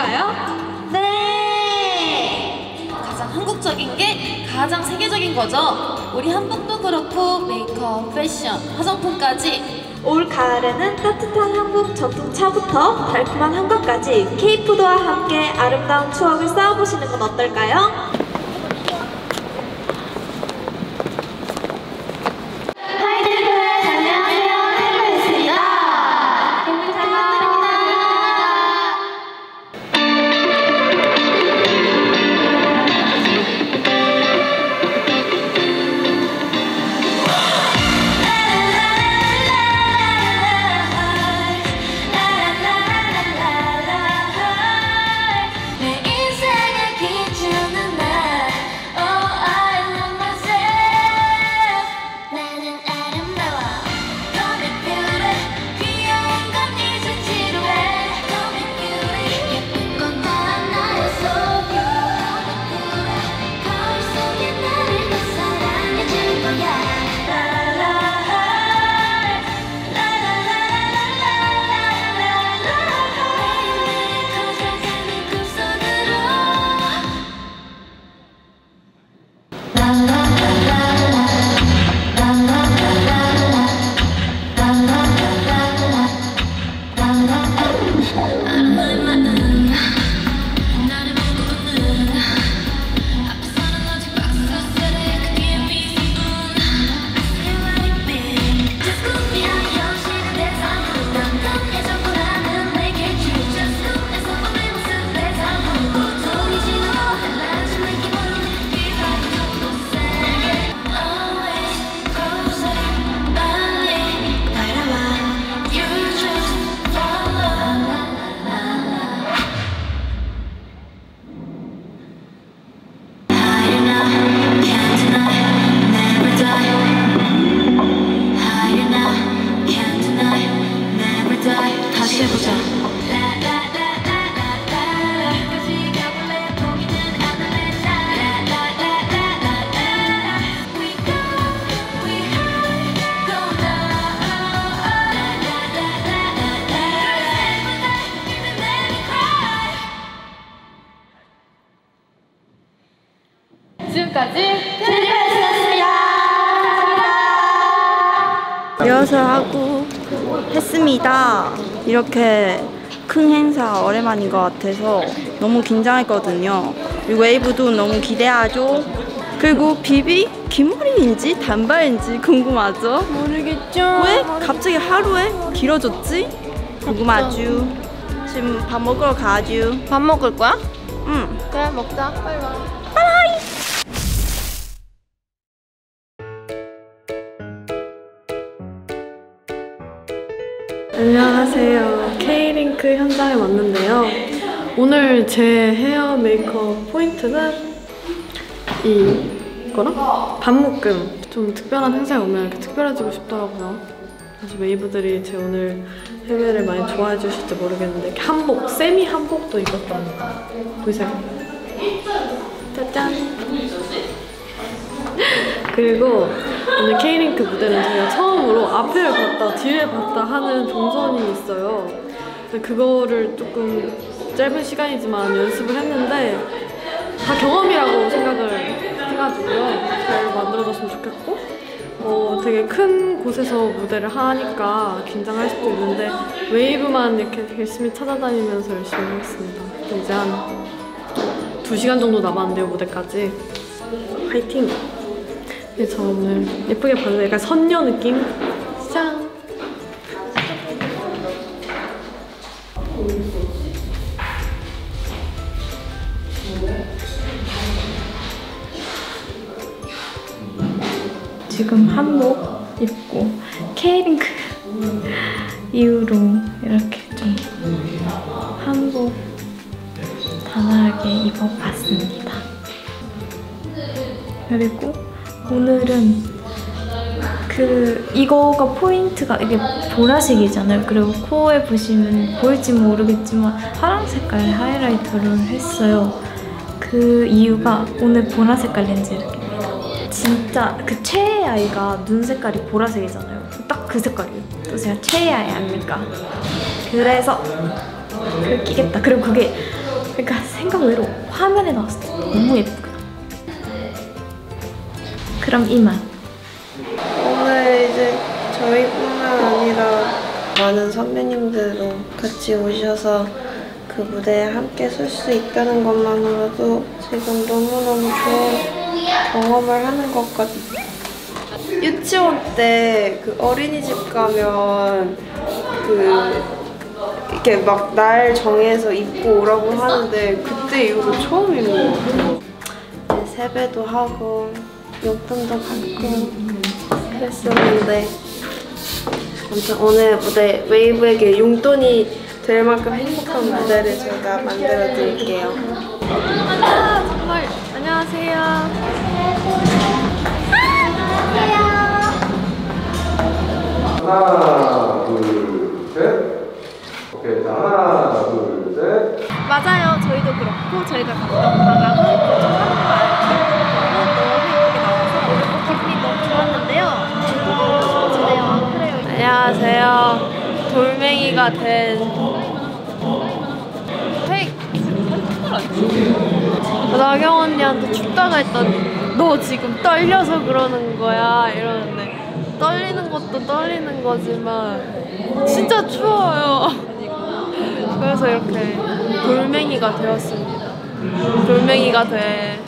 계신가요? 네 가장 한국적인 게 가장 세계적인 거죠 우리 한복도 그렇고 메이크업, 패션, 화장품까지 올 가을에는 따뜻한 한국 전통차부터 달콤한 한국까지 K푸드와 함께 아름다운 추억을 쌓아보시는 건 어떨까요? 지금까지 트리플스였습니다. 리허설 하고 했습니다. 이렇게 큰 행사 오랜만인 것 같아서 너무 긴장했거든요. 그리고 웨이브도 너무 기대하죠. 그리고 비비 긴 머리인지 단발인지 궁금하죠? 모르겠죠. 왜 갑자기 하루에 길어졌지? 궁금하죠. 지금 밥 먹으러 가죠. 밥 먹을 거야? 응. 그래, 먹자. 빨리 와. 안녕하세요. K링크 현장에 왔는데요. 오늘 제 헤어 메이크업 포인트는 이거랑 반묶음. 좀 특별한 행사에 오면 이렇게 특별해지고 싶더라고요. 그래서 웨이브들이 제 오늘 헤매를 많이 좋아해 주실지 모르겠는데 한복, 세미 한복도 입었답니다. 보이세요? 짜잔! 그리고 오늘 K링크 무대는 저희가 처음으로 앞을 봤다 뒤를 봤다 하는 동선이 있어요. 근데 그거를 조금 짧은 시간이지만 연습을 했는데 다 경험이라고 생각을 해가지고요. 잘 만들어졌으면 좋겠고 어, 되게 큰 곳에서 무대를 하니까 긴장할 수도 있는데 웨이브만 이렇게 열심히 찾아다니면서 열심히 하겠습니다. 이제 한 2시간 정도 남았는데요, 무대까지. 화이팅! 네, 저 오늘 예쁘게 봤는데 약간 선녀 느낌? 짠! 지금 한복 입고 K링크 이후로 이렇게 좀 한복 단아하게 입어봤습니다. 그리고 오늘은 그 이거가 포인트가 이게 보라색이잖아요. 그리고 코에 보시면 보일지 모르겠지만 파란 색깔 하이라이터를 했어요. 그그 이유가 오늘 보라 색깔 렌즈를 낍니다. 진짜 그 최애 아이가 눈 색깔이 보라색이잖아요. 딱 그 색깔이에요. 또 제가 최애 아이 아닙니까? 그래서 그 끼겠다. 그리고 그게 그러니까 생각 외로 화면에 나왔을 때 너무 예쁘거든. 그럼 이만. 오늘 이제 저희뿐만 아니라 많은 선배님들도 같이 오셔서 그 무대에 함께 설 수 있다는 것만으로도 지금 너무너무 좋은 경험을 하는 것 같아요. 유치원 때 그 어린이집 가면 그 이렇게 막 날 정해서 입고 오라고 하는데 그때 이후로 처음 입는 것 같아요. 이제 세배도 하고 용돈도 받고 그랬었는데 아무튼 오늘 무대 웨이브에게 용돈이 될 만큼 행복한 무대를 제가 만들어 드릴게요. 정말 안녕하세요. 하나, 된 페이크. 나경 언니한테 춥다고 했더니 너 지금 떨려서 그러는 거야 이러는데 떨리는 것도 떨리는 거지만 진짜 추워요. 그래서 이렇게 돌멩이가 되었습니다. 돌멩이가 돼.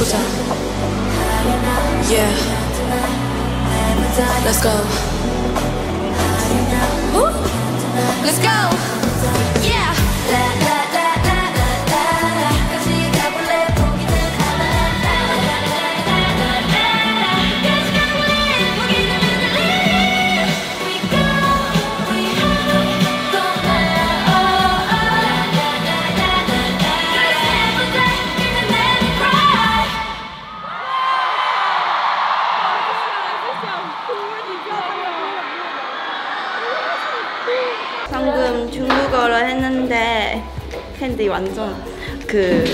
Yeah. Let's go. Let's go. 완전 그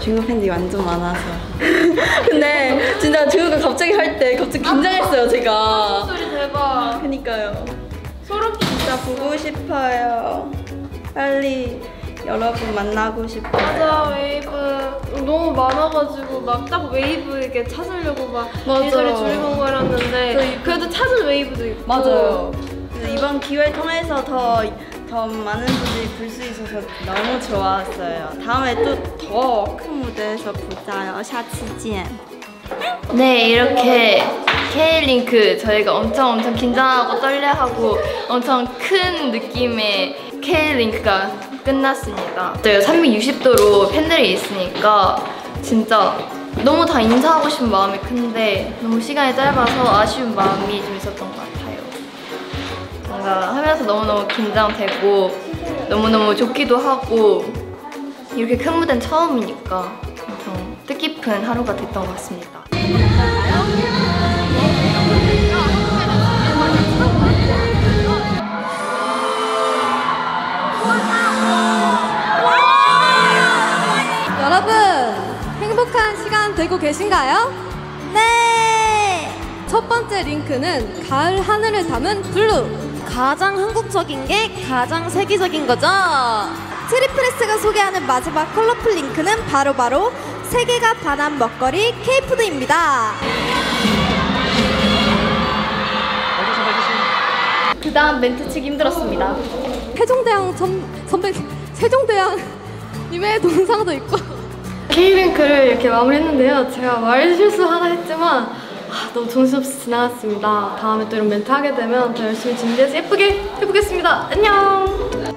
중국 팬들이 완전 많아서. 근데 진짜 중국어 갑자기 할 때 갑자기 긴장했어요 제가. 소리 대박. 그니까요. 소름 진짜 보고 싶어요. 빨리 여러분 만나고 싶어요. 맞아 웨이브. 너무 많아가지고 막 딱 웨이브 이렇게 찾으려고 막. 이리저리 두리번거렸는데 저희- 그래도 찾은 웨이브도 있고. 맞아요. 이번 기회를 통해서 더, 더 많은 분들이 볼 수 있어서 너무 좋았어요. 다음에 또 더 큰 무대에서 보자요. 샤츠见. 네, 이렇게 K링크 저희가 엄청 엄청 긴장하고 떨려하고 엄청 큰 느낌의 K링크가 끝났습니다. 저희가 360도로 팬들이 있으니까 진짜 너무 다 인사하고 싶은 마음이 큰데 너무 시간이 짧아서 아쉬운 마음이 좀 있었던 것 같아요. 뭔가 하면서 너무너무 긴장되고 너무너무 좋기도 하고 이렇게 큰 무대는 처음이니까 엄청 뜻깊은 하루가 됐던 것 같습니다. 여러분 행복한 시간 되고 계신가요? 네. 첫 번째 링크는 가을 하늘을 담은 블루. 가장 한국적인 게 가장 세계적인 거죠. 트리플에스가 소개하는 마지막 컬러풀 링크는 바로바로 세계가 반한 먹거리 K푸드입니다. 그 다음 멘트 치기 힘들었습니다. 세종대왕 선, 선배 세종대왕 님의 동상도 있고 K링크를 이렇게 마무리했는데요. 제가 말 실수 하나 했지만 아, 너무 정신없이 지나갔습니다. 다음에 또 이런 멘트 하게 되면 더 열심히 준비해서 예쁘게 해보겠습니다. 안녕!